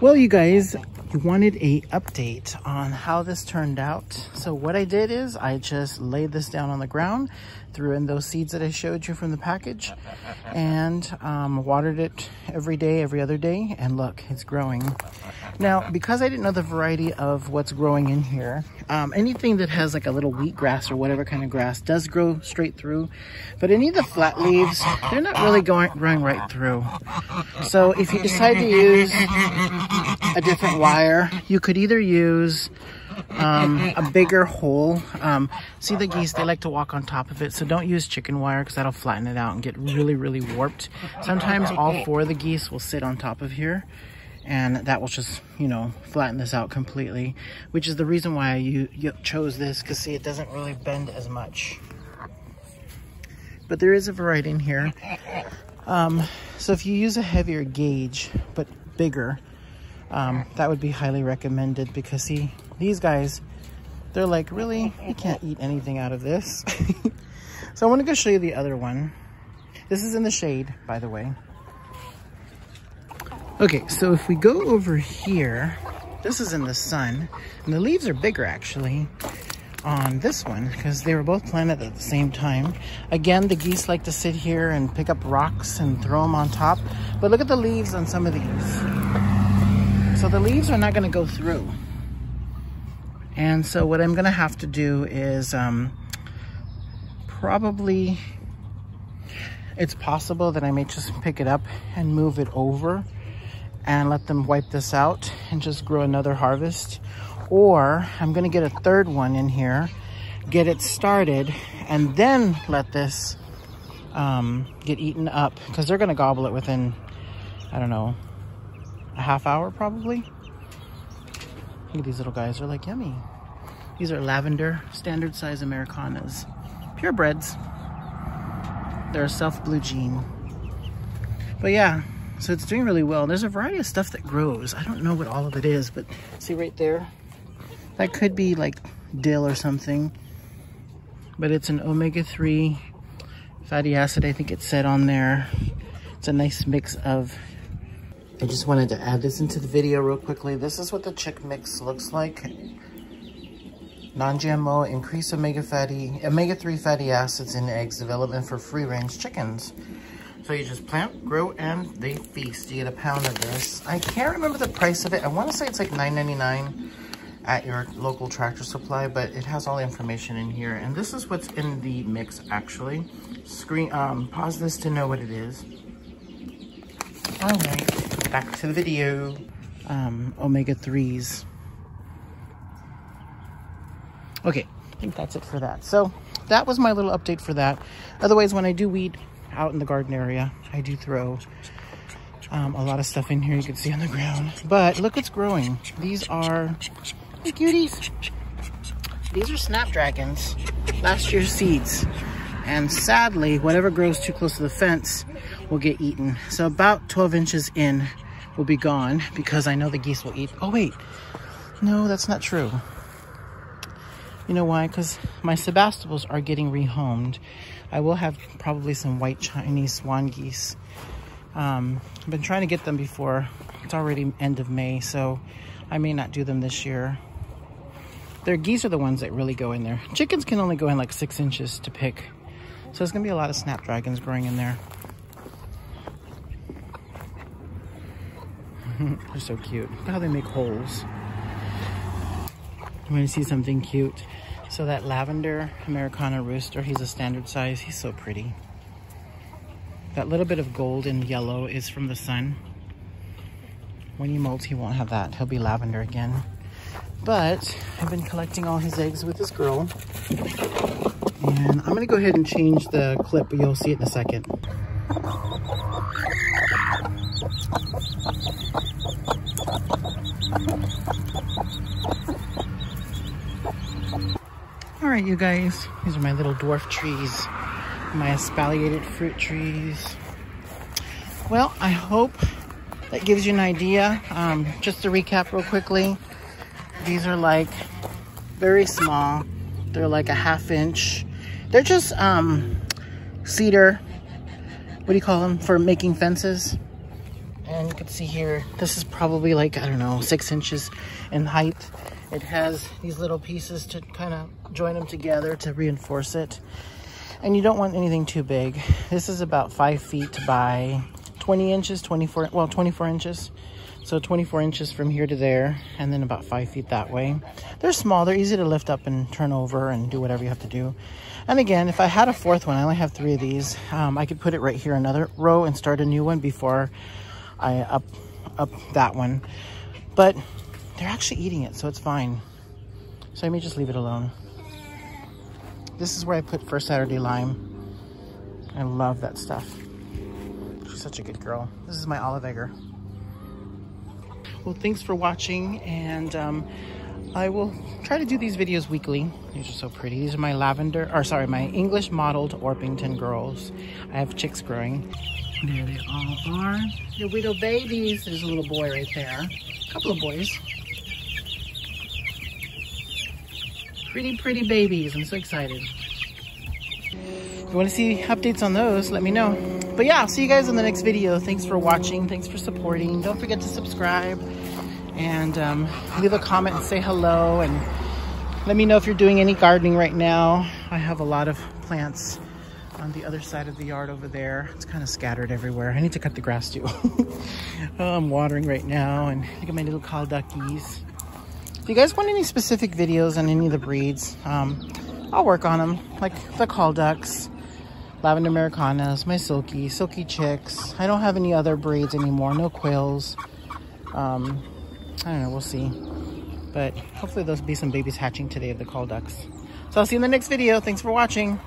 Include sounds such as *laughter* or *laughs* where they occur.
Well, you guys wanted a update on how this turned out. So what I did is I just laid this down on the ground, threw in those seeds that I showed you from the package, and um, watered it every day, every other day, and look, it's growing. Now, because I didn't know the variety of what's growing in here, um, anything that has like a little wheat grass or whatever kind of grass does grow straight through, but any of the flat leaves, they're not really going growing right through. So if you decide to use a different wire, you could either use um, a bigger hole. Um, see the geese, they like to walk on top of it, so don't use chicken wire because that'll flatten it out and get really, really warped. Sometimes all four of the geese will sit on top of here and that will just, you know, flatten this out completely, which is the reason why you, you chose this, because see, it doesn't really bend as much. But there is a variety in here. Um, so if you use a heavier gauge, but bigger, um, that would be highly recommended because see, these guys, they're like, really? You can't eat anything out of this. *laughs* so I want to go show you the other one. This is in the shade, by the way. Okay, so if we go over here, this is in the sun, and the leaves are bigger actually on this one because they were both planted at the same time. Again, the geese like to sit here and pick up rocks and throw them on top, but look at the leaves on some of these. So the leaves are not gonna go through. And so what I'm gonna have to do is um, probably, it's possible that I may just pick it up and move it over and let them wipe this out and just grow another harvest. Or I'm gonna get a third one in here, get it started, and then let this um, get eaten up because they're gonna gobble it within, I don't know, a half hour probably. Look at these little guys, they're like yummy. These are lavender standard size Americanas, purebreds. They're a self blue gene. But yeah, so it's doing really well. There's a variety of stuff that grows. I don't know what all of it is, but see right there? That could be like dill or something. But it's an omega-3 fatty acid, I think it said on there. It's a nice mix of... I just wanted to add this into the video real quickly. This is what the chick mix looks like. Non-GMO, increase omega fatty, omega-3 fatty acids in eggs development for free-range chickens. So you just plant, grow, and they feast. You get a pound of this. I can't remember the price of it. I want to say it's like $9.99 at your local tractor supply, but it has all the information in here. And this is what's in the mix, actually. Screen, um, pause this to know what it is. All right, back to the video. Um, Omega-3s. Okay, I think that's it for that. So that was my little update for that. Otherwise, when I do weed, out in the garden area. I do throw um, a lot of stuff in here you can see on the ground. But look what's growing. These are hey, cuties. These are snapdragons, last year's seeds. And sadly, whatever grows too close to the fence will get eaten. So about 12 inches in will be gone because I know the geese will eat. Oh wait, no, that's not true. You know why? Because my Sebastopols are getting rehomed. I will have probably some white Chinese swan geese. Um, I've been trying to get them before. It's already end of May, so I may not do them this year. Their geese are the ones that really go in there. Chickens can only go in like six inches to pick. So there's gonna be a lot of snapdragons growing in there. *laughs* They're so cute. Look how they make holes. You want to see something cute? So that lavender Americana rooster, he's a standard size. He's so pretty. That little bit of gold and yellow is from the sun. When he molts, he won't have that. He'll be lavender again. But I've been collecting all his eggs with this girl. And I'm gonna go ahead and change the clip, but you'll see it in a second. All right, you guys, these are my little dwarf trees, my espaliered fruit trees. Well, I hope that gives you an idea. Um, just to recap real quickly, these are like very small. They're like a half inch. They're just um, cedar, what do you call them, for making fences. And you can see here, this is probably like, I don't know, six inches in height. It has these little pieces to kind of join them together to reinforce it. And you don't want anything too big. This is about five feet by 20 inches, 24, well, 24 inches. So 24 inches from here to there, and then about five feet that way. They're small, they're easy to lift up and turn over and do whatever you have to do. And again, if I had a fourth one, I only have three of these, um, I could put it right here, another row, and start a new one before I up, up that one. But they're actually eating it, so it's fine. So I may just leave it alone. This is where I put First Saturday Lime. I love that stuff. She's such a good girl. This is my olive egger. Well, thanks for watching, and um, I will try to do these videos weekly. These are so pretty. These are my lavender, or sorry, my English mottled Orpington girls. I have chicks growing. There they all are. The little babies. There's a little boy right there. A couple of boys. Pretty, pretty babies. I'm so excited. If you want to see updates on those, let me know. But yeah, I'll see you guys in the next video. Thanks for watching. Thanks for supporting. Don't forget to subscribe and um, leave a comment and say hello. And let me know if you're doing any gardening right now. I have a lot of plants on the other side of the yard over there. It's kind of scattered everywhere. I need to cut the grass too. *laughs* I'm watering right now and look at my little call duckies. If you guys want any specific videos on any of the breeds, um, I'll work on them. Like the call ducks, lavender americanas, my Silkie, Silkie chicks. I don't have any other breeds anymore, no quills. Um, I don't know, we'll see. But hopefully there'll be some babies hatching today of the call ducks. So I'll see you in the next video. Thanks for watching.